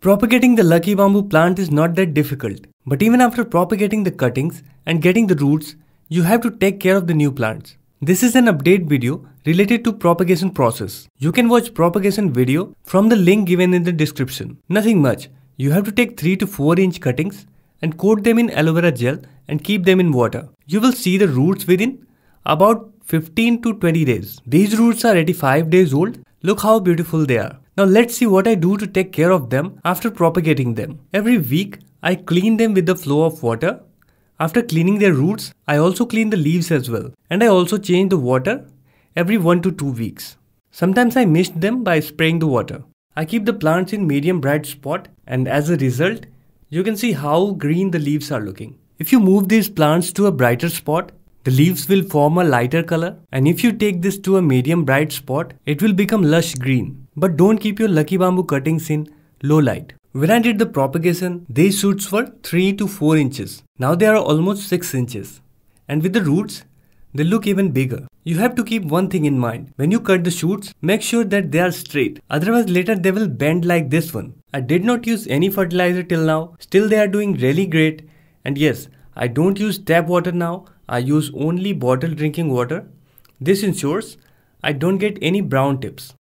Propagating the lucky bamboo plant is not that difficult. But even after propagating the cuttings and getting the roots, you have to take care of the new plants. This is an update video related to propagation process. You can watch propagation video from the link given in the description. Nothing much. You have to take 3 to 4 inch cuttings and coat them in aloe vera gel and keep them in water. You will see the roots within about 15 to 20 days. These roots are 85 days old. Look how beautiful they are. Now let's see what I do to take care of them after propagating them. Every week I clean them with the flow of water. After cleaning their roots, I also clean the leaves as well. And I also change the water every 1 to 2 weeks. Sometimes I mist them by spraying the water. I keep the plants in medium bright spot and as a result, you can see how green the leaves are looking. If you move these plants to a brighter spot, the leaves will form a lighter color and if you take this to a medium bright spot, it will become lush green. But don't keep your lucky bamboo cuttings in low light. When I did the propagation, these shoots were 3 to 4 inches. Now they are almost 6 inches. And with the roots, they look even bigger. You have to keep one thing in mind. When you cut the shoots, make sure that they are straight. Otherwise later they will bend like this one. I did not use any fertilizer till now. Still they are doing really great. And yes, I don't use tap water now. I use only bottled drinking water. This ensures I don't get any brown tips.